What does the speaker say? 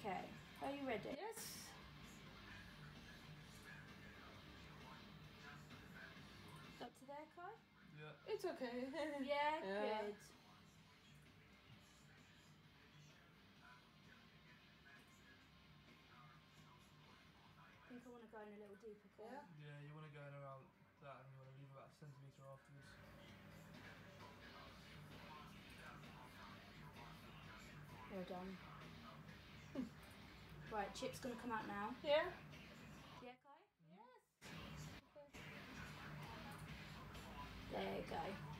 Okay. Are you ready? Yes. Up to there, Kai? Yeah. It's okay. Yeah, Yeah. good. I think I want to go in a little deeper, Kai. Yeah. Yeah, you want to go in around that and you want to leave about a centimetre afterwards. Well done. Right, chip's gonna come out now. Yeah. Yeah, Kai? Yes. There you go.